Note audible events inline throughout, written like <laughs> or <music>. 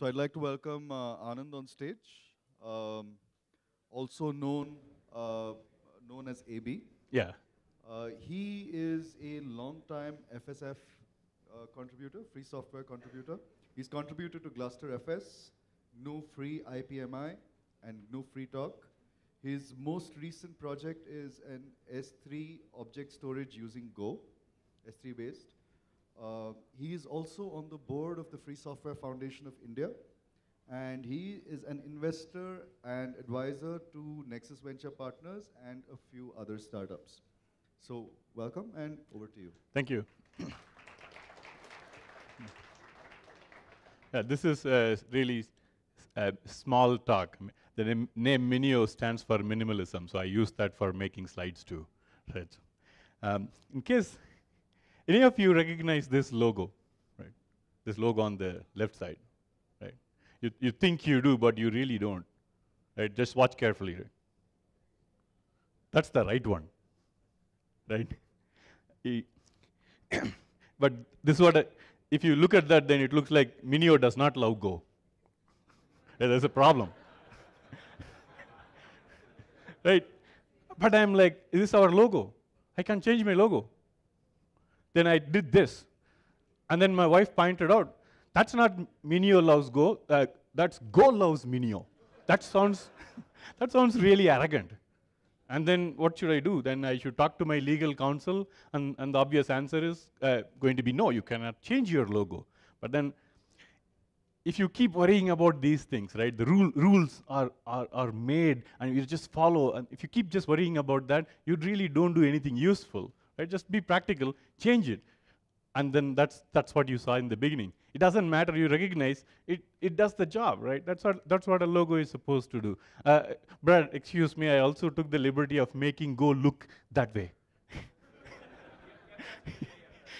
So I'd like to welcome uh, Anand on stage, um, also known, uh, known as AB. Yeah. Uh, he is a long-time FSF uh, contributor, free software contributor. He's contributed to Gluster FS, GNU Free IPMI, and GNU Free Talk. His most recent project is an S3 object storage using Go, S3 based. Uh, he is also on the board of the Free Software Foundation of India, and he is an investor and advisor to Nexus Venture Partners and a few other startups. So welcome, and over to you. Thank you. yeah, this is a really a small talk. The name, name Minio stands for minimalism, so I use that for making slides too. Right. Um, in case any of you recognize this logo, right? This logo on the left side, right? You, you think you do, but you really don't. Right? Just watch carefully. Right? That's the right one, right? <coughs> but this is what, if you look at that, then it looks like Minio does not love Go. There's a problem. <laughs> right? But I'm like, is this our logo? I can change my logo. Then I did this. And then my wife pointed out, that's not Minio loves Go, uh, that's Go loves Minio. That sounds, <laughs> that sounds really arrogant. And then what should I do? Then I should talk to my legal counsel, and, and the obvious answer is uh, going to be no, you cannot change your logo. But then if you keep worrying about these things, right, the rule, rules are, are, are made and you just follow, and if you keep just worrying about that, you really don't do anything useful. Right? Just be practical, change it. And then that's, that's what you saw in the beginning. It doesn't matter, you recognize, it, it does the job, right? That's what, that's what a logo is supposed to do. Uh, Brad, excuse me, I also took the liberty of making Go look that way.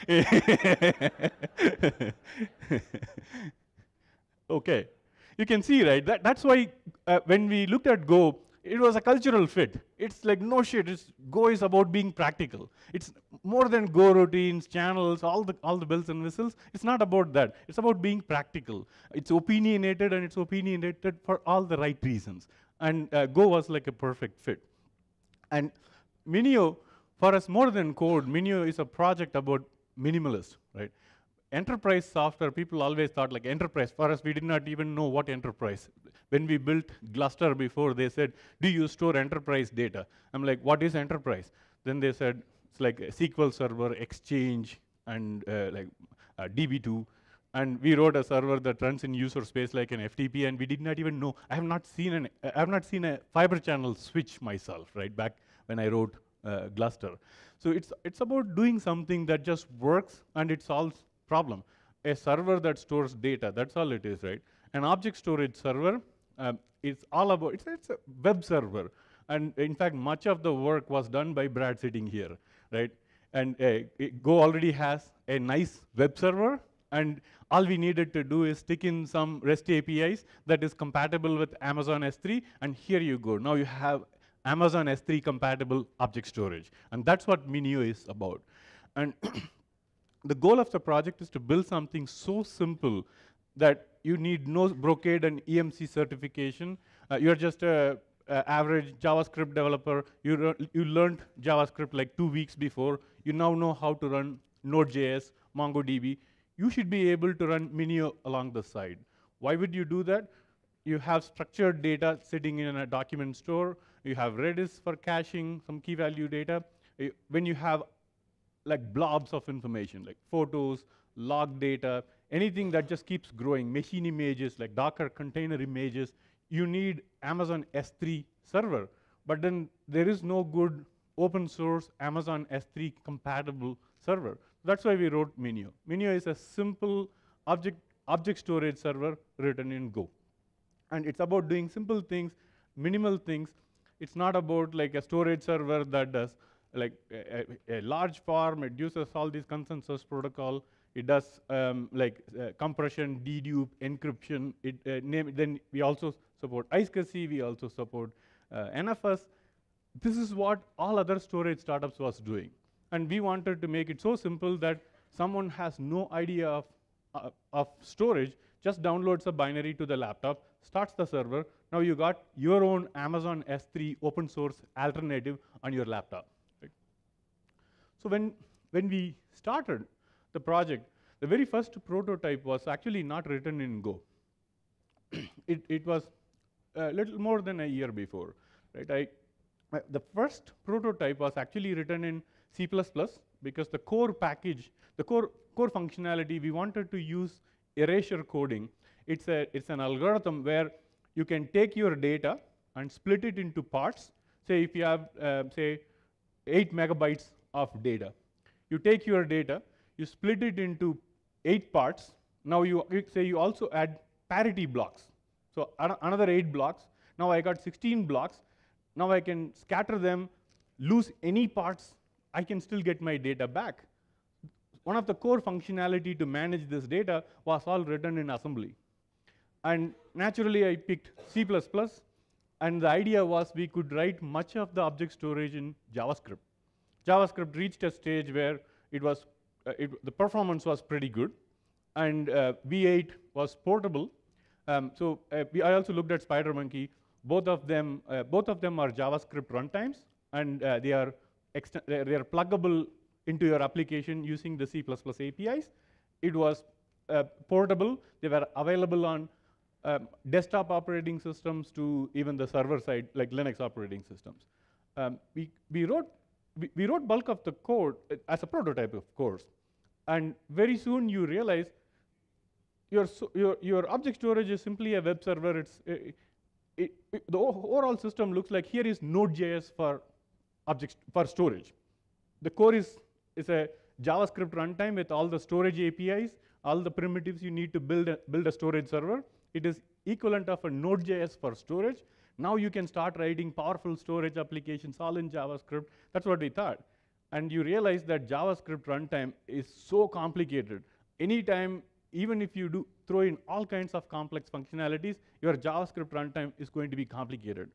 <laughs> okay. You can see, right? That, that's why uh, when we looked at Go, it was a cultural fit. It's like, no shit, it's, Go is about being practical. It's more than Go routines, channels, all the, all the bells and whistles. It's not about that. It's about being practical. It's opinionated and it's opinionated for all the right reasons. And uh, Go was like a perfect fit. And Minio, for us more than code, Minio is a project about minimalist, right? Enterprise software, people always thought like enterprise. For us, we did not even know what enterprise. When we built Gluster before, they said, do you store enterprise data? I'm like, what is enterprise? Then they said, it's like SQL Server, Exchange, and uh, like uh, DB2. And we wrote a server that runs in user space like an FTP, and we did not even know. I have not seen an, I have not seen a fiber channel switch myself, right, back when I wrote uh, Gluster. So it's, it's about doing something that just works and it solves problem. A server that stores data, that's all it is, right? An object storage server um, is all about, it's, it's a web server. And in fact, much of the work was done by Brad sitting here, right? And uh, Go already has a nice web server, and all we needed to do is stick in some REST APIs that is compatible with Amazon S3, and here you go. Now you have Amazon S3 compatible object storage. And that's what Minio is about. And <clears throat> the goal of the project is to build something so simple that you need no Brocade and EMC certification. Uh, you're just a, average JavaScript developer. You, you learned JavaScript like two weeks before. You now know how to run Node.js, MongoDB. You should be able to run Minio along the side. Why would you do that? You have structured data sitting in a document store. You have Redis for caching some key value data. When you have like blobs of information, like photos, log data, anything that just keeps growing, machine images, like Docker container images, you need Amazon S3 server. But then there is no good open source Amazon S3 compatible server. That's why we wrote Minio. Minio is a simple object, object storage server written in Go. And it's about doing simple things, minimal things. It's not about like a storage server that does like a, a, large farm, it uses all these consensus protocol. It does um, like uh, compression, dedupe, encryption. It, uh, name, then we also support iSCSI, we also support uh, NFS. This is what all other storage startups was doing. And we wanted to make it so simple that someone has no idea of, uh, of storage, just downloads a binary to the laptop, starts the server. Now you got your own Amazon S3 open source alternative on your laptop. So when, when we started the project, the very first prototype was actually not written in Go. <clears throat> it, it was a little more than a year before. Right? I, the first prototype was actually written in C++ because the core package, the core, core functionality, we wanted to use erasure coding. It's, a, it's an algorithm where you can take your data and split it into parts. Say if you have, uh, say, 8 megabytes of data. You take your data, you split it into 8 parts. Now you, say you also add parity blocks. So another 8 blocks. Now I got 16 blocks. Now I can scatter them, lose any parts I can still get my data back. One of the core functionality to manage this data was all written in assembly. And naturally, I picked C++, and the idea was we could write much of the object storage in JavaScript. JavaScript reached a stage where it was, uh, it, the performance was pretty good, and uh, V8 was portable. Um, so uh, we, I also looked at SpiderMonkey. Both of them, uh, both of them are JavaScript runtimes, and they are they're, they're, pluggable into your application using the C++ APIs. It was uh, portable. They were available on um, desktop operating systems to even the server side, like Linux operating systems. Um, we, we, wrote, we, wrote bulk of the code uh, as a prototype, of course. And very soon you realize your, your, your object storage is simply a web server. It's, it, it, it, the overall system looks like here is Node.js for objects for storage. The core is, is a JavaScript runtime with all the storage APIs, all the primitives you need to build a, build a storage server. It is equivalent of a Node.js for storage. Now you can start writing powerful storage applications all in JavaScript. That's what we thought. And you realize that JavaScript runtime is so complicated. Anytime, even if you do throw in all kinds of complex functionalities, your JavaScript runtime is going to be complicated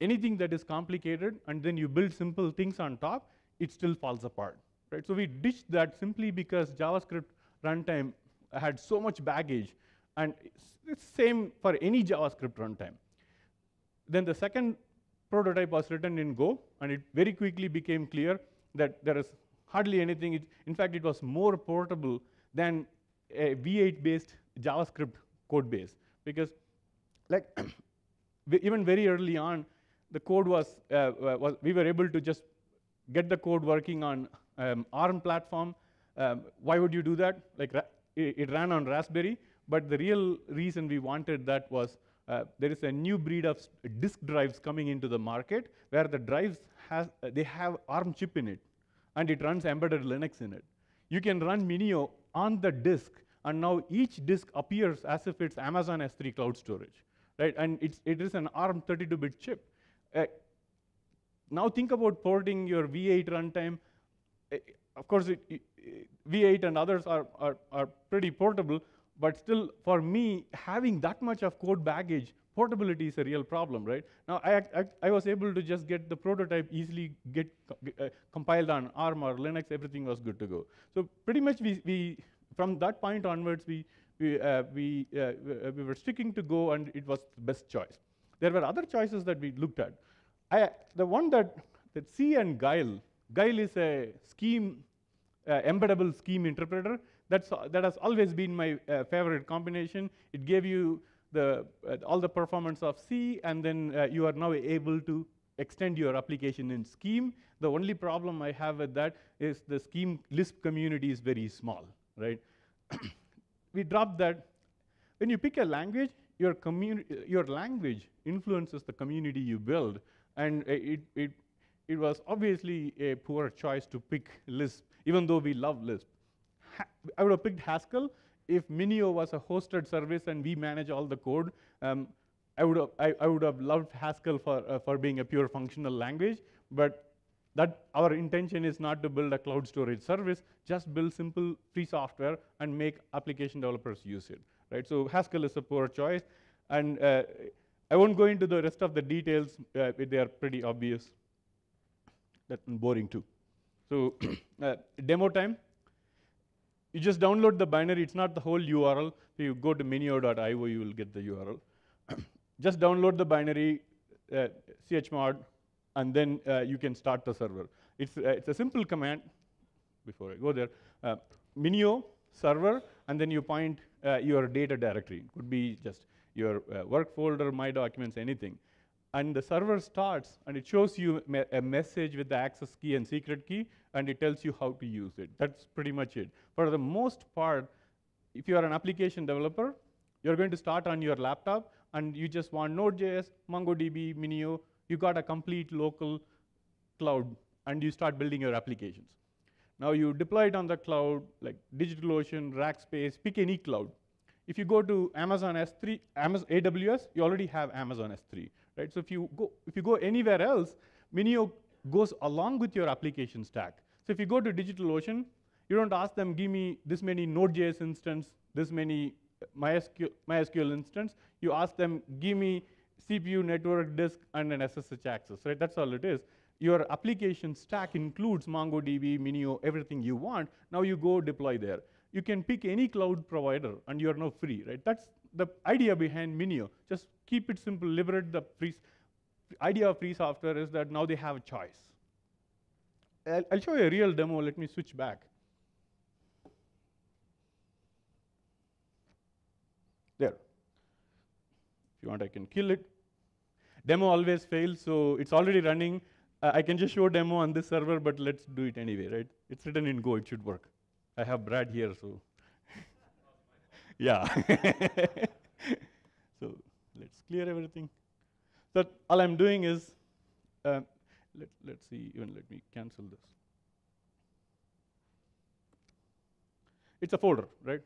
anything that is complicated and then you build simple things on top, it still falls apart. Right? So we ditched that simply because JavaScript runtime had so much baggage, and it's the same for any JavaScript runtime. Then the second prototype was written in Go, and it very quickly became clear that there is hardly anything. It, in fact, it was more portable than a V8-based JavaScript code base because, like, <coughs> even very early on, the code was, uh, uh, was, we were able to just get the code working on um, ARM platform. Um, why would you do that? Like it ran on Raspberry, but the real reason we wanted that was uh, there is a new breed of disk drives coming into the market where the drives has, uh, they have ARM chip in it, and it runs embedded Linux in it. You can run Minio on the disk, and now each disk appears as if it's Amazon S3 cloud storage, right? And it's, it is an ARM 32-bit chip. Uh, now think about porting your V8 runtime. Uh, of course, it, it, V8 and others are, are, are pretty portable, but still, for me, having that much of code baggage, portability is a real problem, right? Now, I, I, I was able to just get the prototype easily get uh, compiled on ARM or Linux, everything was good to go. So pretty much we, we from that point onwards, we, we, uh, we, uh, we were sticking to Go and it was the best choice. There were other choices that we looked at. I, the one that, that C and Guile, Guile is a scheme, uh, embeddable scheme interpreter. That's, that has always been my uh, favorite combination. It gave you the, uh, all the performance of C, and then uh, you are now able to extend your application in Scheme. The only problem I have with that is the Scheme Lisp community is very small, right? <coughs> we dropped that. When you pick a language, your, your language influences the community you build. And it, it, it was obviously a poor choice to pick Lisp, even though we love Lisp. I would have picked Haskell if Minio was a hosted service and we manage all the code. Um, I, would have, I, I, would have loved Haskell for, uh, for being a pure functional language, but that our intention is not to build a cloud storage service, just build simple free software and make application developers use it. Right? So Haskell is a poor choice. And uh, I won't go into the rest of the details, uh, they are pretty obvious. That's boring too. So, <clears throat> uh, demo time. You just download the binary. It's not the whole URL. You go to minio.io, you will get the URL. <clears throat> just download the binary, uh, chmod, and then uh, you can start the server. It's, uh, it's a simple command. Before I go there, uh, minio server, and then you point uh, your data directory. It could be just your uh, work folder, my documents, anything. And the server starts, and it shows you me a message with the access key and secret key, and it tells you how to use it. That's pretty much it. For the most part, if you are an application developer, you're going to start on your laptop, and you just want Node.js, MongoDB, Minio, you got a complete local cloud, and you start building your applications. Now you deploy it on the cloud, like DigitalOcean, Rackspace, pick any cloud. If you go to Amazon S3, Amazon AWS, you already have Amazon S3, right? So if you go, if you go anywhere else, Minio goes along with your application stack. So if you go to DigitalOcean, you don't ask them, give me this many Node.js instance, this many uh, MySQL, MySQL instance. You ask them, give me CPU, network, disk, and an SSH access, right? That's all it is your application stack includes MongoDB, Minio, everything you want. Now you go deploy there. You can pick any cloud provider and you're now free, right? That's the idea behind Minio. Just keep it simple, liberate the free. idea of free software is that now they have a choice. I'll, I'll show you a real demo. Let me switch back. There. If you want, I can kill it. Demo always fails, so it's already running. Uh, I can just show demo on this server, but let's do it anyway, right? It's written in Go, it should work. I have Brad here, so. <laughs> yeah. <laughs> so let's clear everything. So all I'm doing is, uh, let, let's see, even let me cancel this. It's a folder, right?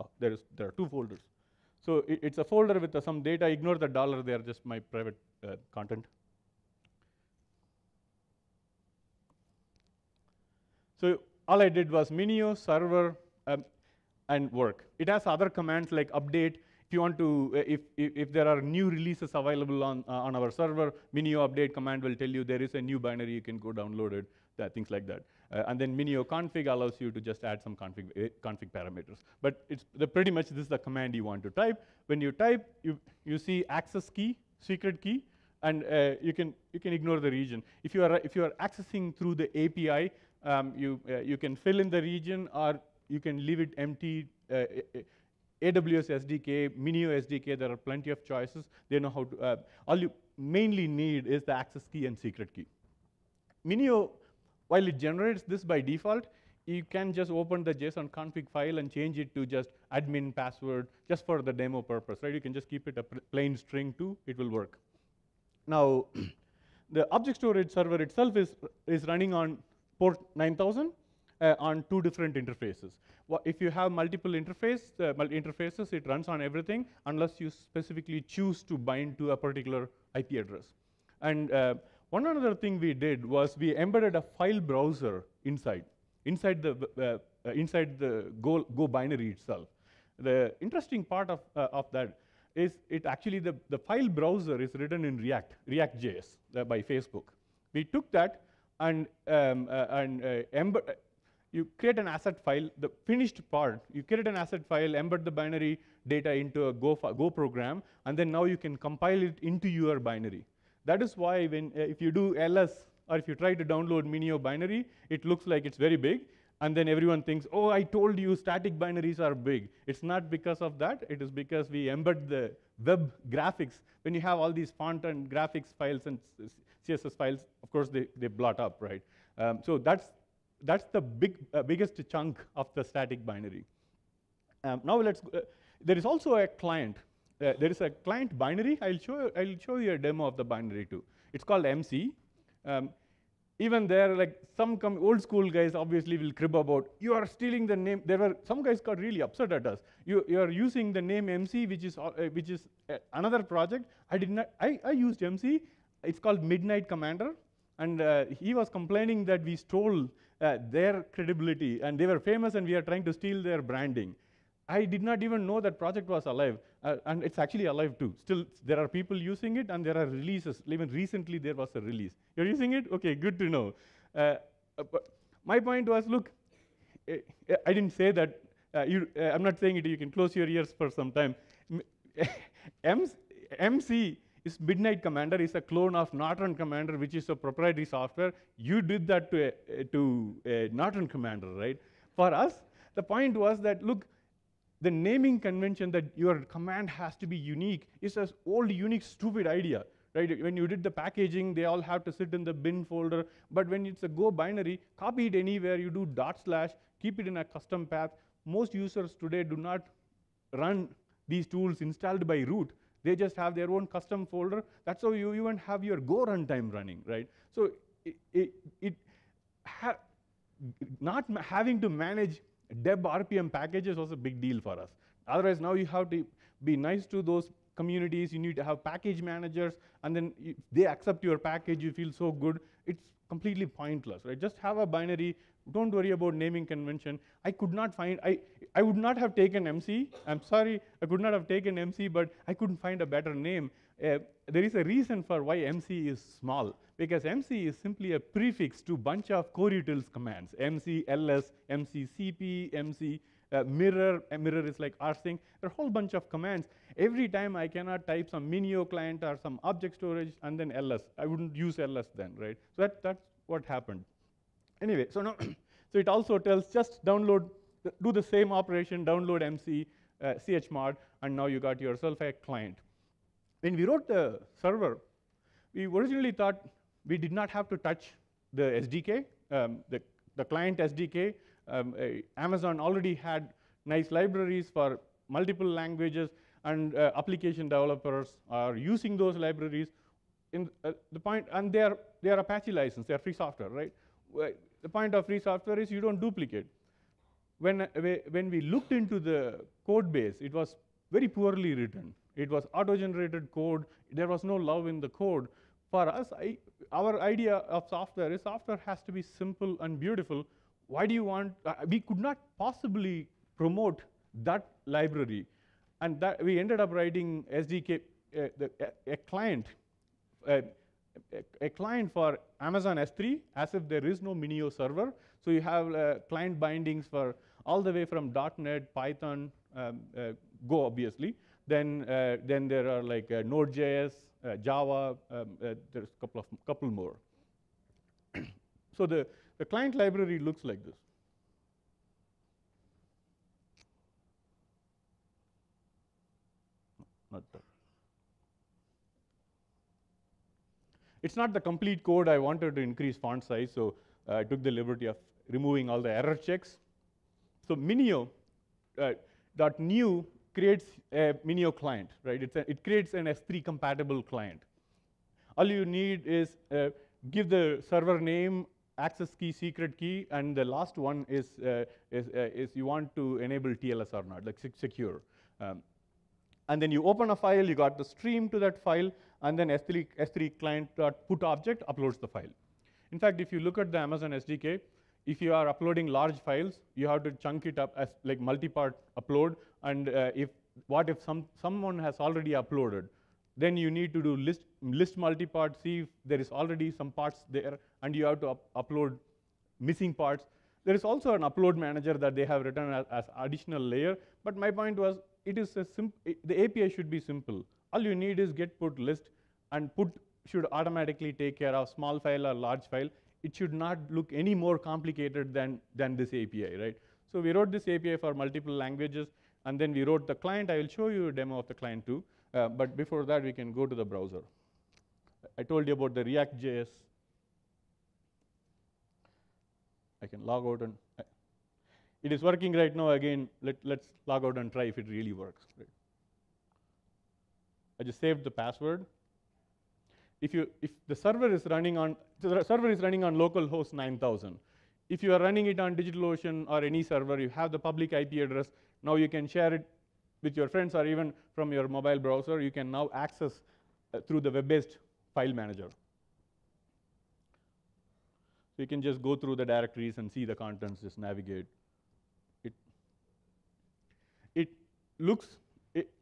Oh, there, is, there are two folders. So it, it's a folder with uh, some data. Ignore the dollar they are just my private uh, content. So all I did was minio, server, um, and work. It has other commands like update. If you want to, uh, if, if, if, there are new releases available on, uh, on our server, minio update command will tell you there is a new binary, you can go download it, that, things like that. Uh, and then minio config allows you to just add some config, uh, config parameters. But it's pretty much this is the command you want to type. When you type, you, you see access key, secret key, and uh, you, can, you can ignore the region. If you are, if you are accessing through the API, um, you, uh, you can fill in the region or you can leave it empty. AWS SDK, Minio SDK, there are plenty of choices. They know how to, uh, all you mainly need is the access key and secret key. Minio, while it generates this by default, you can just open the JSON config file and change it to just admin password just for the demo purpose, right? You can just keep it a plain string too, it will work. Now, <clears throat> the object storage server itself is, is running on port 9000 uh, on two different interfaces. Well, if you have multiple interface, uh, multi interfaces, it runs on everything unless you specifically choose to bind to a particular IP address. And uh, one other thing we did was we embedded a file browser inside, inside the, uh, uh, inside the Go, Go binary itself. The interesting part of, uh, of that is it actually the, the file browser is written in React, React.js by Facebook. We took that and, um, and you create an asset file, the finished part, you create an asset file, embed the binary data into a Go, Go program, and then now you can compile it into your binary. That is why when, uh, if you do ls, or if you try to download Minio binary, it looks like it's very big and then everyone thinks, oh, I told you static binaries are big. It's not because of that. It is because we embed the web graphics. When you have all these font and graphics files and CSS files, of course, they, they blot up, right? Um, so that's, that's the big, uh, biggest chunk of the static binary. Um, now let's, uh, there is also a client. Uh, there is a client binary. I'll show, I'll show you a demo of the binary too. It's called MC. Um, even there, like some old school guys obviously will crib about, you are stealing the name. There were some guys got really upset at us. You, you are using the name MC, which is, uh, which is uh, another project. I did not, I, I used MC. It's called Midnight Commander. And uh, he was complaining that we stole uh, their credibility and they were famous and we are trying to steal their branding. I did not even know that project was alive, uh, and it's actually alive too. Still, there are people using it, and there are releases. Even recently, there was a release. You're using it? Okay, good to know. Uh, uh, but my point was, look, eh, eh, I didn't say that. Uh, you, uh, I'm not saying it. You can close your ears for some time. MC <laughs> is Midnight Commander. is a clone of Norton Commander, which is a proprietary software. You did that to, a, to a Norton Commander, right? For us, the point was that look, the naming convention that your command has to be unique is an old, unique, stupid idea. Right? When you did the packaging, they all have to sit in the bin folder. But when it's a Go binary, copy it anywhere. You do dot slash, keep it in a custom path. Most users today do not run these tools installed by root. They just have their own custom folder. That's how you even have your Go runtime running, right? So it, it, it ha not having to manage deb RPM packages was a big deal for us. Otherwise, now you have to be nice to those communities. You need to have package managers, and then if they accept your package. You feel so good. It's completely pointless, right? Just have a binary. Don't worry about naming convention. I could not find. I I would not have taken MC. I'm sorry, I could not have taken MC, but I couldn't find a better name. Uh, there is a reason for why MC is small because MC is simply a prefix to bunch of coreutils commands, MC, ls, MC, cp, MC, uh, mirror, uh, mirror is like rsync. There are a whole bunch of commands. Every time I cannot type some Minio client or some object storage and then ls. I wouldn't use ls then, right? So that, that's what happened. Anyway, so now, <clears throat> so it also tells just download, do the same operation, download MC, uh, chmod, and now you got yourself a client. When we wrote the server, we originally thought we did not have to touch the SDK, um, the, the client SDK. Um, uh, Amazon already had nice libraries for multiple languages, and uh, application developers are using those libraries. In uh, the point, and they are they are Apache license, they are free software, right? The point of free software is you don't duplicate. When when we looked into the code base, it was very poorly written. It was auto-generated code. There was no love in the code. For us, I, our idea of software is software has to be simple and beautiful. Why do you want, uh, we could not possibly promote that library. And that we ended up writing SDK, uh, the, a, a, client, uh, a, a, client for Amazon S3 as if there is no Minio server. So you have uh, client bindings for all the way from .NET, Python, um, uh, Go obviously, then, uh, then there are like uh, Node.js, uh, Java, um, there's a couple of couple more. <clears throat> so the, the client library looks like this. not that. It's not the complete code. I wanted to increase font size, so uh, I took the liberty of removing all the error checks. So Minio uh, dot new creates a Minio client, right? A, it creates an S3 compatible client. All you need is uh, give the server name, access key, secret key, and the last one is, uh, is, uh, is, you want to enable TLS or not, like secure. Um, and then you open a file, you got the stream to that file, and then S3, S3 client put object uploads the file. In fact, if you look at the Amazon SDK, if you are uploading large files, you have to chunk it up as like multi-part upload. And uh, if what if some someone has already uploaded, then you need to do list list multi-part, see if there is already some parts there, and you have to up upload missing parts. There is also an upload manager that they have written as, as additional layer. But my point was, it is a simple. The API should be simple. All you need is get put list, and put should automatically take care of small file or large file it should not look any more complicated than, than this API, right? So we wrote this API for multiple languages, and then we wrote the client. I will show you a demo of the client too. Uh, but before that, we can go to the browser. I told you about the React.js. I can log out and it is working right now. Again, let, let's log out and try if it really works. Right? I just saved the password if, you, if the server is running on, the server is running on localhost 9000. If you are running it on DigitalOcean or any server, you have the public IP address. Now you can share it with your friends or even from your mobile browser. You can now access uh, through the web-based file manager. So you can just go through the directories and see the contents, just navigate. It, it looks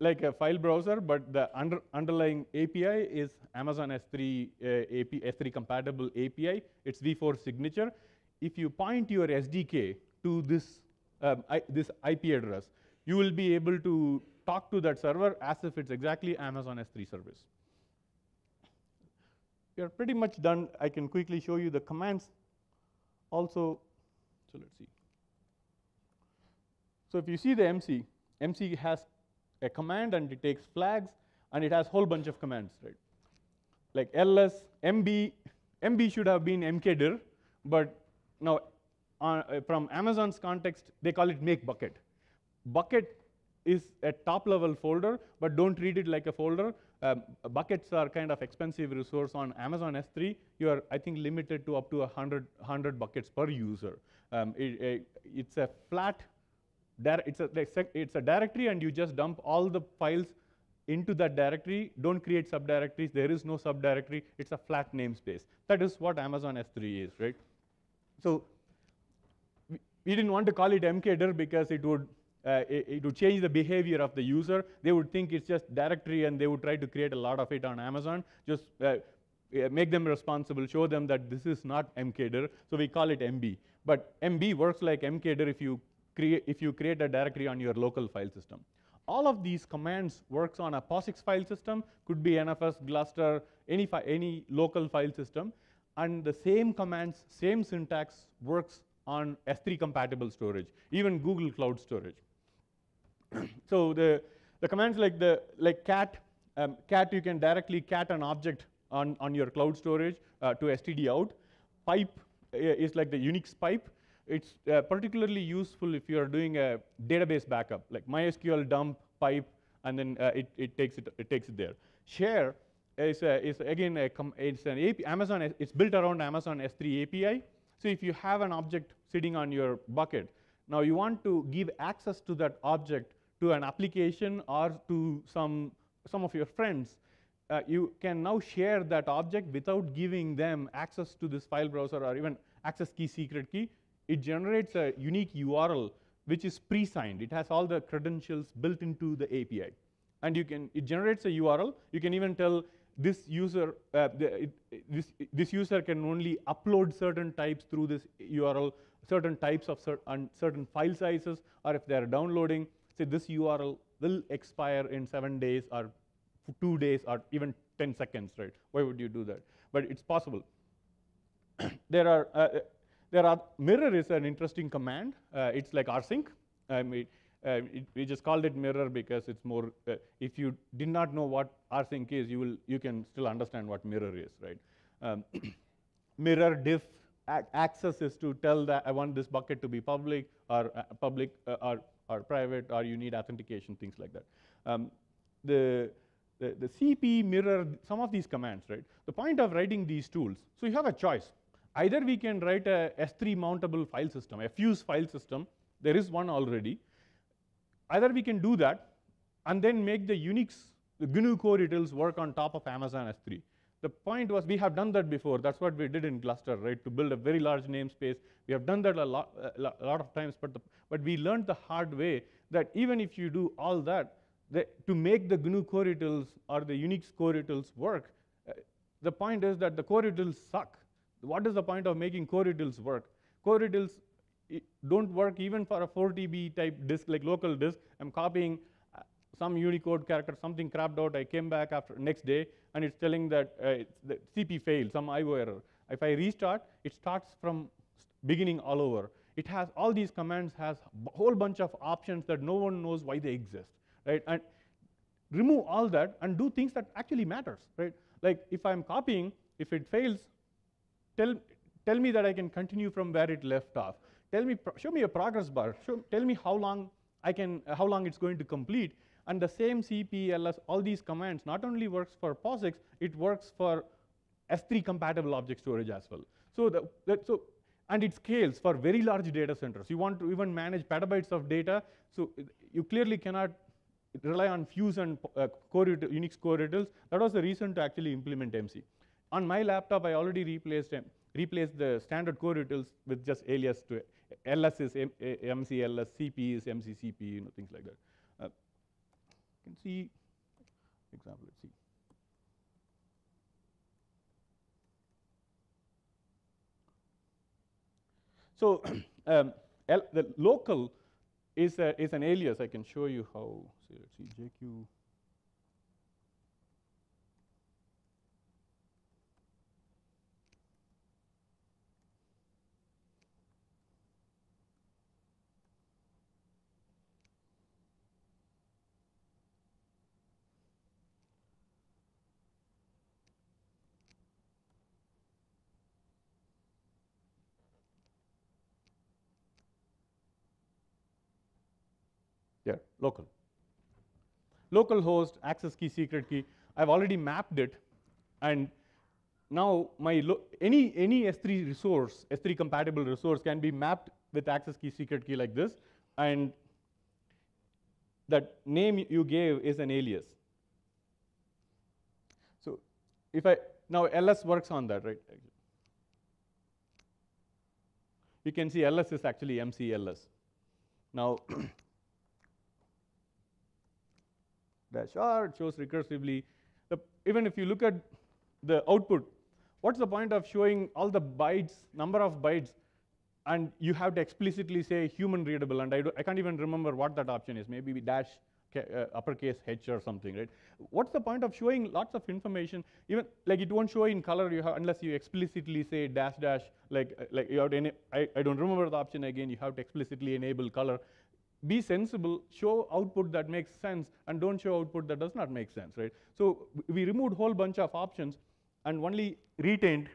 like a file browser, but the under, underlying API is Amazon S3 uh, AP, S3 compatible API. It's v4 signature. If you point your SDK to this, um, I, this IP address, you will be able to talk to that server as if it's exactly Amazon S3 service. We are pretty much done. I can quickly show you the commands also. So let's see. So if you see the MC, MC has a command and it takes flags and it has a whole bunch of commands, right? Like ls, mb, mb should have been mkdir, but now uh, from Amazon's context, they call it make bucket. Bucket is a top level folder, but don't treat it like a folder. Um, buckets are kind of expensive resource on Amazon S3. You are, I think, limited to up to 100, 100 buckets per user. Um, it, it, it's a flat it's a, it's a directory and you just dump all the files into that directory. Don't create subdirectories. There is no subdirectory. It's a flat namespace. That is what Amazon S3 is, right? So we, didn't want to call it mkdir because it would uh, it, it, would change the behavior of the user. They would think it's just directory and they would try to create a lot of it on Amazon. Just uh, make them responsible, show them that this is not mkdir. So we call it mb. But mb works like mkdir if you if you create a directory on your local file system. All of these commands works on a POSIX file system, could be NFS, Gluster, any, any local file system, and the same commands, same syntax works on S3 compatible storage, even Google Cloud Storage. <clears throat> so the, the commands like the like cat, um, cat you can directly cat an object on, on your cloud storage uh, to std out. Pipe uh, is like the Unix pipe. It's uh, particularly useful if you are doing a database backup, like MySQL dump, pipe, and then uh, it, it, takes it, it takes it there. Share is, a, is again, a it's an AP, Amazon, it's built around Amazon S3 API. So if you have an object sitting on your bucket, now you want to give access to that object to an application or to some, some of your friends, uh, you can now share that object without giving them access to this file browser or even access key, secret key it generates a unique URL which is pre-signed. It has all the credentials built into the API. And you can, it generates a URL. You can even tell this user, uh, the, it, this, this user can only upload certain types through this URL, certain types of cer certain file sizes, or if they're downloading, say this URL will expire in seven days or two days or even 10 seconds, right? Why would you do that? But it's possible. <coughs> there are, uh, there are, mirror is an interesting command. Uh, it's like rsync. Um, it, uh, it, we just called it mirror because it's more, uh, if you did not know what rsync is, you, will, you can still understand what mirror is, right? Um, <coughs> mirror diff access is to tell that I want this bucket to be public or uh, public uh, or, or private or you need authentication, things like that. Um, the, the, the CP mirror, some of these commands, right? The point of writing these tools, so you have a choice. Either we can write a S3 mountable file system, a fuse file system. There is one already. Either we can do that and then make the Unix, the GNU core utils work on top of Amazon S3. The point was we have done that before. That's what we did in Gluster, right? To build a very large namespace. We have done that a lot, a lot of times, but, the, but we learned the hard way that even if you do all that, the, to make the GNU core utils or the Unix core utils work, uh, the point is that the core utils suck. What is the point of making core utils work? Core utils don't work even for a 4 TB type disk, like local disk. I'm copying uh, some Unicode character, something crapped out. I came back after next day, and it's telling that uh, the CP failed, some IO error. If I restart, it starts from beginning all over. It has all these commands has a whole bunch of options that no one knows why they exist, right? And remove all that and do things that actually matters, right? Like if I'm copying, if it fails, tell, tell me that I can continue from where it left off. Tell me, show me a progress bar. Show, tell me how long I can, uh, how long it's going to complete. And the same CPLS, all these commands not only works for POSIX, it works for S3 compatible object storage as well. So, the, that, so and it scales for very large data centers. You want to even manage petabytes of data, so you clearly cannot rely on Fuse and uh, core Unix core utils. That was the reason to actually implement MC. On my laptop, I already replaced replaced the standard core utils with just alias to it. LS is M MCLS, CP is MCCP, you know, things like that. Uh, you can see example. Let's see. So <clears throat> um, the local is, a, is an alias. I can show you how. So let's see, JQ. There, local. Local host, access key, secret key. I've already mapped it, and now my any any S3 resource, S3 compatible resource can be mapped with access key, secret key like this, and that name you gave is an alias. So if I now ls works on that, right? You can see ls is actually mcls. Now dash r, it shows recursively. The, even if you look at the output, what's the point of showing all the bytes, number of bytes, and you have to explicitly say human readable, and I, do, I can't even remember what that option is, maybe dash uh, uppercase H or something, right? What's the point of showing lots of information? Even like it won't show in color you have, unless you explicitly say dash dash, like, uh, like you have to, I, I don't remember the option again, you have to explicitly enable color be sensible, show output that makes sense, and don't show output that does not make sense, right? So we removed whole bunch of options and only retained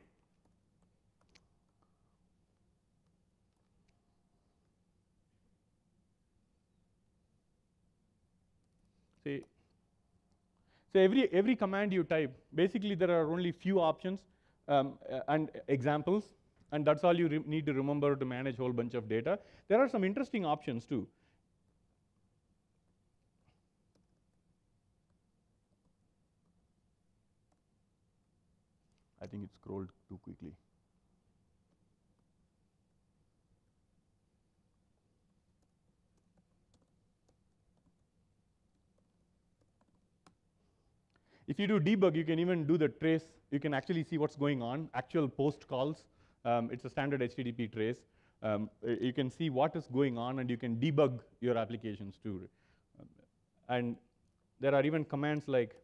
so every, every command you type, basically there are only few options um, and examples, and that's all you need to remember to manage whole bunch of data. There are some interesting options too. Think it scrolled too quickly. If you do debug, you can even do the trace. You can actually see what's going on, actual post calls. Um, it's a standard HTTP trace. Um, you can see what is going on, and you can debug your applications too. And there are even commands like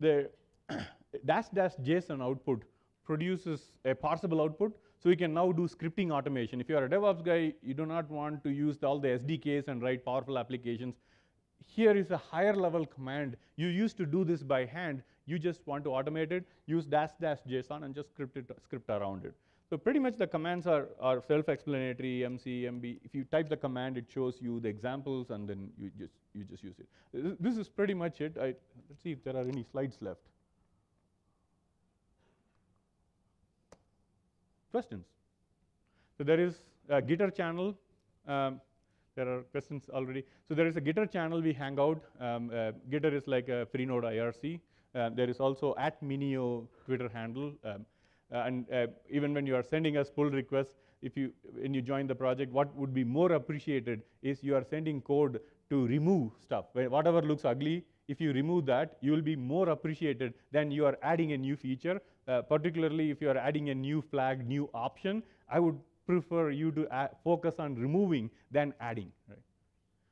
the <clears throat> dash dash JSON output produces a parsable output. So you can now do scripting automation. If you are a DevOps guy, you do not want to use all the SDKs and write powerful applications. Here is a higher level command. You used to do this by hand. You just want to automate it, use dash dash JSON and just script it, script around it. So pretty much the commands are, are self-explanatory, MC, MB. If you type the command, it shows you the examples, and then you just, you just use it. This is pretty much it. I, let's see if there are any slides left. Questions? So there is a Gitter channel. Um, there are questions already. So there is a Gitter channel we hang out. Um, uh, Gitter is like a Freenode IRC. Uh, there is also at Minio Twitter handle. Um, and uh, even when you are sending us pull requests, if you, when you join the project, what would be more appreciated is you are sending code to remove stuff. Whatever looks ugly, if you remove that, you will be more appreciated than you are adding a new feature. Uh, particularly if you are adding a new flag, new option, I would prefer you to focus on removing than adding. Right?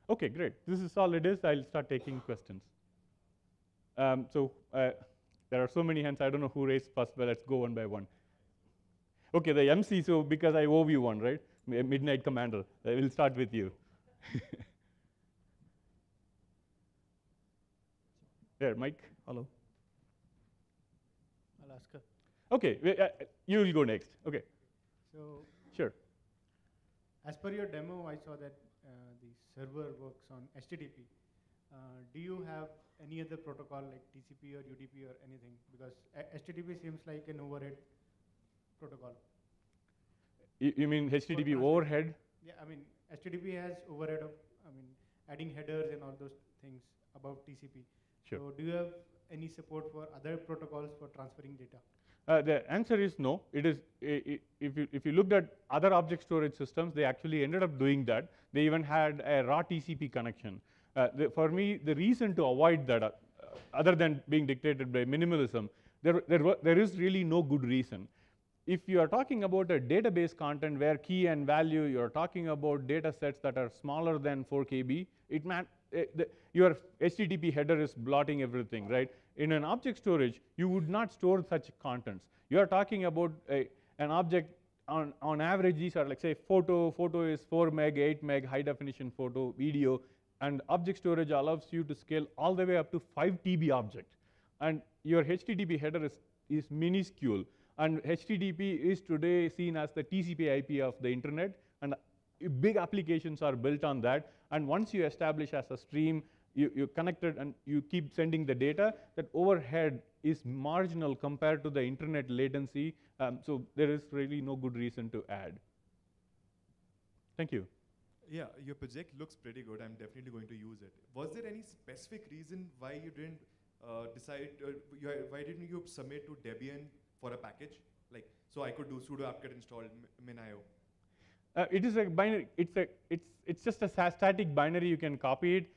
Okay, great. This is all it is. I'll start taking questions. Um, so uh, there are so many hands, I don't know who raised first, but let's go one by one. Okay, the MC, so because I owe you one, right? Midnight Commander. I will start with you. <laughs> there, Mike. Hello. Alaska. Okay, uh, you will go next. Okay. So. Sure. As per your demo, I saw that uh, the server works on HTTP. Uh, do you have any other protocol like TCP or UDP or anything? Because HTTP seems like an overhead protocol. You, you mean HTTP overhead? Yeah, I mean, HTTP has overhead of, I mean, adding headers and all those things above TCP. Sure. So do you have any support for other protocols for transferring data? Uh, the answer is no. It is if you if you looked at other object storage systems, they actually ended up doing that. They even had a raw TCP connection. Uh, the, for me, the reason to avoid that, uh, other than being dictated by minimalism, there, there, there is really no good reason. If you are talking about a database content where key and value, you're talking about data sets that are smaller than 4 KB, it man, eh, the, your HTTP header is blotting everything, right? In an object storage, you would not store such contents. You are talking about a, an object on, on average, these are like say photo, photo is 4 meg, 8 meg, high definition photo, video, and object storage allows you to scale all the way up to 5 TB object. And your HTTP header is, is minuscule. And HTTP is today seen as the TCP IP of the internet, and big applications are built on that. And once you establish as a stream, you, you connect and you keep sending the data, that overhead is marginal compared to the internet latency. Um, so there is really no good reason to add. Thank you. Yeah, your project looks pretty good. I'm definitely going to use it. Was there any specific reason why you didn't uh, decide? Uh, why didn't you submit to Debian for a package? Like, so I could do sudo apt-get install minio. Uh, it is a binary. It's a. It's it's just a static binary. You can copy it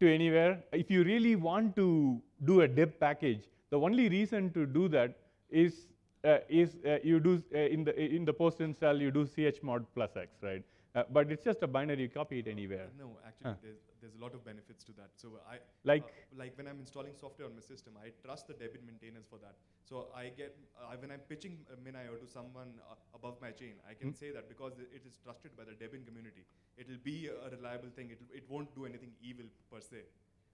to anywhere. If you really want to do a deb package, the only reason to do that is uh, is uh, you do uh, in the in the post install you do chmod plus x, right? Uh, but it's just a binary. You copy it anywhere. No, actually, Huh. there's there's a lot of benefits to that. So I Like uh, like when I'm installing software on my system, I trust the Debian maintainers for that. So I get uh, when I'm pitching uh, Minio to someone uh, above my chain, I can Hmm. say that because it is trusted by the Debian community, it'll be a reliable thing. It'll, it won't do anything evil per se.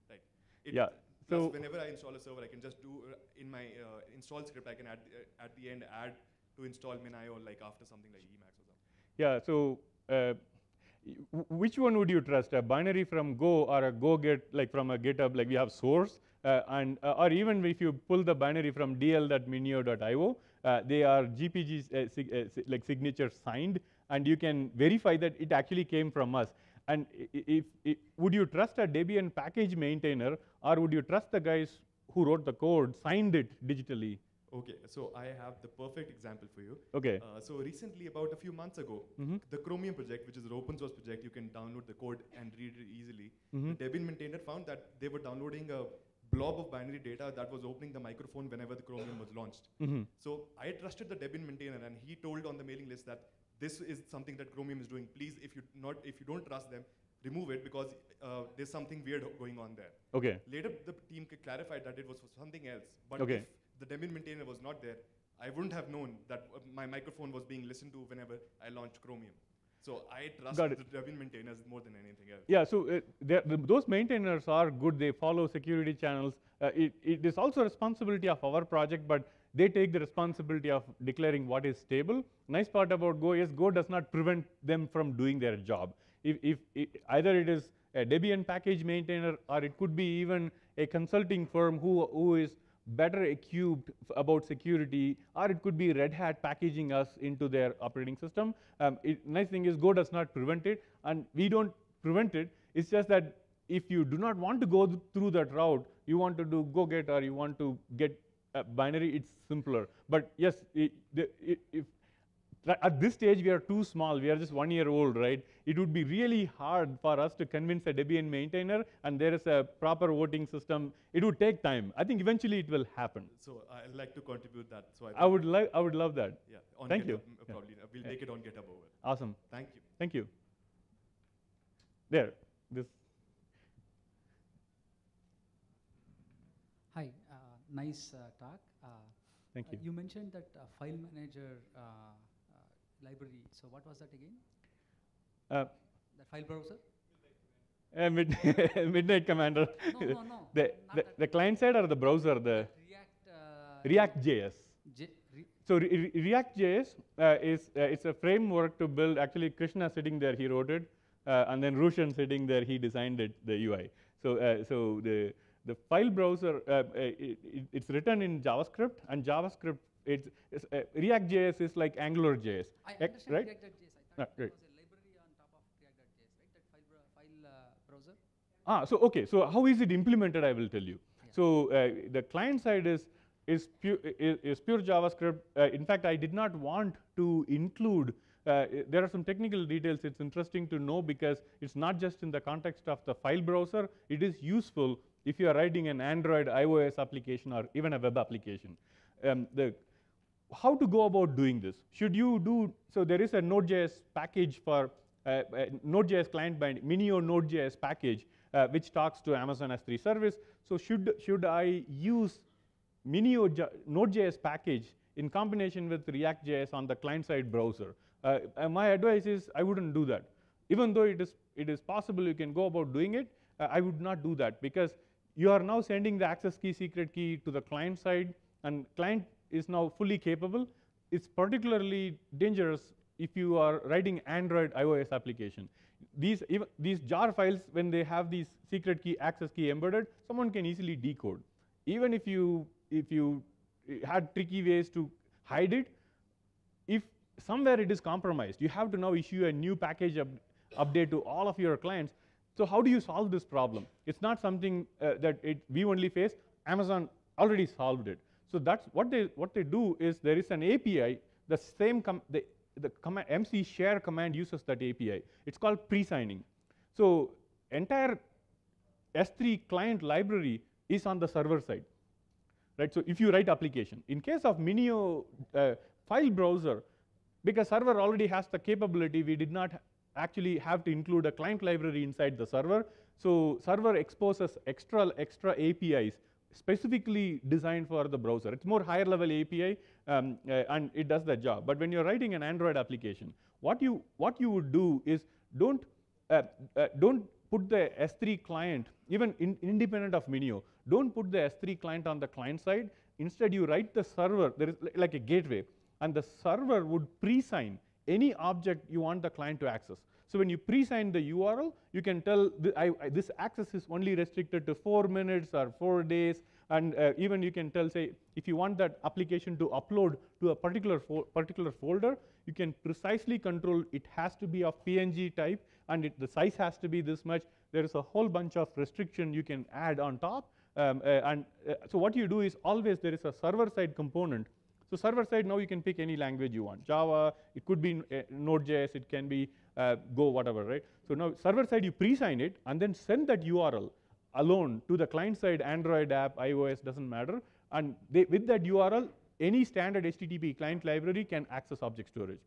Like it, Yeah, so- whenever I install a server, I can just do uh, in my uh, install script. I can add uh, at the end add to install Minio like after something like Emacs or something. Yeah, so uh, which one would you trust, a binary from Go or a Go get like from a GitHub, like we have source, uh, and uh, or even if you pull the binary from dl.minio.io, uh, they are gpg uh, sig- uh, like signature signed, and you can verify that it actually came from us. And i- i- if, would you trust a Debian package maintainer, or would you trust the guys who wrote the code, signed it digitally? Okay, so I have the perfect example for you. Okay. Uh, so recently, about a few months ago, Mhm. the Chromium project, which is an open source project, you can download the code and read it easily. Mhm. The Debian maintainer found that they were downloading a blob of binary data that was opening the microphone whenever the Chromium was launched. Mhm. So I trusted the Debian maintainer, and he told on the mailing list that this is something that Chromium is doing. Please, if you not if you don't trust them, remove it because uh, there's something weird going on there. Okay. Later, the team clarified that it was for something else. But Okay. if the Debian maintainer was not there, I wouldn't have known that uh, my microphone was being listened to whenever I launched Chromium. So I trust the Debian maintainers more than anything else. Yeah, so uh, the, those maintainers are good. They follow security channels. Uh, it, it is also a responsibility of our project, but they take the responsibility of declaring what is stable. Nice part about Go is Go does not prevent them from doing their job. If, if, either it is a Debian package maintainer or it could be even a consulting firm who, who is better equipped about security, or it could be Red Hat packaging us into their operating system. Um, it, nice thing is Go does not prevent it, and we don't prevent it. It's just that if you do not want to go th- through that route, you want to do go get or you want to get a binary, it's simpler. But yes, i the, i if At this stage, we are too small. We are just one year old, right? It would be really hard for us to convince a Debian maintainer, and there is a proper voting system. It would take time. I think eventually it will happen. So I'd like to contribute that. So I, I would like. I would love that. Yeah. On Thank GitHub, you. mm, Yeah. Uh, We'll Yeah. make it on GitHub over. Awesome. Thank you. Thank you. There. This. Hi, uh, nice uh, talk. Uh, Thank uh, you. You mentioned that uh, file manager uh, uh, library. So what was that again? Uh, The file browser? uh, mid <laughs> midnight commander. No, no, no. <laughs> the, the, the client side or the browser? The React. Uh, React JS. J- re- So Re- Re- React.js uh, is uh, it's a framework to build. Actually, Krishna sitting there, he wrote it, uh, and then Rushan sitting there, he designed it, the UI. So uh, so the the file browser, it, it, it's written in JavaScript, and JavaScript it's, it's uh, React.js is like AngularJS, I understand right? React.js. I Ah, thought there right. was a library on top of React.js, right? That file, bro- file uh, browser? Ah, so okay. So how is it implemented? I will tell you. Yeah. So uh, the client side is is pure is, is pure JavaScript. Uh, in fact, I did not want to include. Uh, there are some technical details. It's interesting to know because it's not just in the context of the file browser. It is useful if you are writing an Android, iOS application, or even a web application, um, the how to go about doing this? Should you do so? There is a Node.js package for uh, uh, Node.js client bind or Node.js package uh, which talks to Amazon S3 service. So should should I use Minio Node.js package in combination with React.js on the client-side browser? Uh, my advice is I wouldn't do that. Even though it is it is possible you can go about doing it, uh, I would not do that because you are now sending the access key secret key to the client side and client is now fully capable. It's particularly dangerous if you are writing Android iOS application. These, these jar files, when they have these secret key, access key embedded, someone can easily decode. Even if you, if you had tricky ways to hide it, if somewhere it is compromised, you have to now issue a new package up, update to all of your clients. So how do you solve this problem? It's not something uh, that it, we only face. Amazon already solved it. So that's what they what they do is there is an API. The same the the MC share command uses that API. It's called pre-signing. So entire S3 client library is on the server side, right? So if you write application, in case of Minio uh, file browser, because server already has the capability, we did not actually have to include a client library inside the server. So server exposes extra extra APIs specifically designed for the browser. It's more higher level API um, uh, and it does that job. But when you're writing an Android application, what you, what you would do is don't, uh, uh, don't put the S3 client, even in, independent of Minio, don't put the S3 client on the client side. Instead, you write the server, there is like a gateway, and the server would pre-sign any object you want the client to access. So when you pre-sign the URL, you can tell I, I, this access is only restricted to four minutes or four days, and uh, even you can tell, say, if you want that application to upload to a particular fo particular folder, you can precisely control it has to be of PNG type, and it, the size has to be this much. There is a whole bunch of restriction you can add on top. Um, uh, and uh, so what you do is always there is a server-side component so server side, now you can pick any language you want. Java, it could be uh, Node.js, it can be uh, Go, whatever, right? So now server side, you pre-sign it and then send that URL alone to the client side Android app, iOS, doesn't matter. And they, with that URL, any standard HTTP client library can access object storage.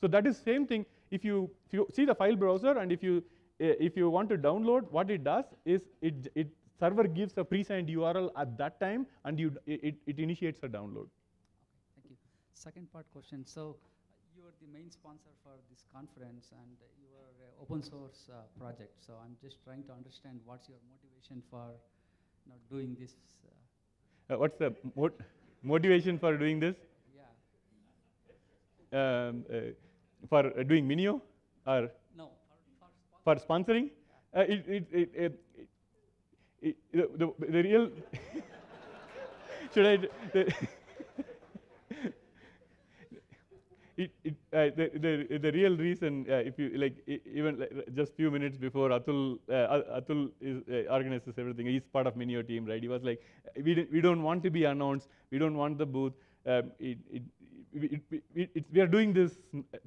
So that is same thing. If you, if you see the file browser and if you, uh, if you want to download, what it does is it, it server gives a pre-signed URL at that time and you, it, it initiates a download. Thank you. Second part question. So you are the main sponsor for this conference and you are an open source uh, project. So I'm just trying to understand what's your motivation for you know, doing this. Uh, uh what's the mot motivation for doing this? Yeah. Um, uh, for doing Minio or? No, for, for sponsoring. For sponsoring? it, it, it, it, the, the, the real <laughs> should I the it, it, uh, the, the, the real reason, uh, if you like, even like, just few minutes before Atul, uh, Atul is, uh, organizes everything. He's part of Minio team, right? He was like, we, don't, we don't want to be announced. We don't want the booth. Um, it, it, it, we are doing this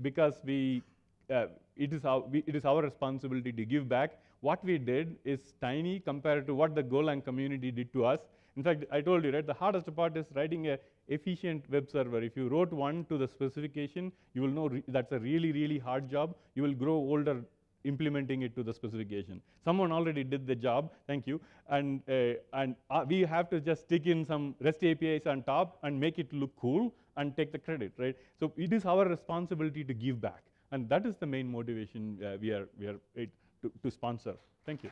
because we, uh, it, is our, we, it is our responsibility to give back. What we did is tiny compared to what the Golang community did to us. In fact, I told you, right, the hardest part is writing a efficient web server. If you wrote one to the specification, you will know that's a really, really hard job. You will grow older implementing it to the specification. Someone already did the job, thank you, and, uh, and uh, we have to just stick in some REST APIs on top and make it look cool and take the credit, right? So it is our responsibility to give back, and that is the main motivation uh, we are, we are to, to sponsor. Thank you.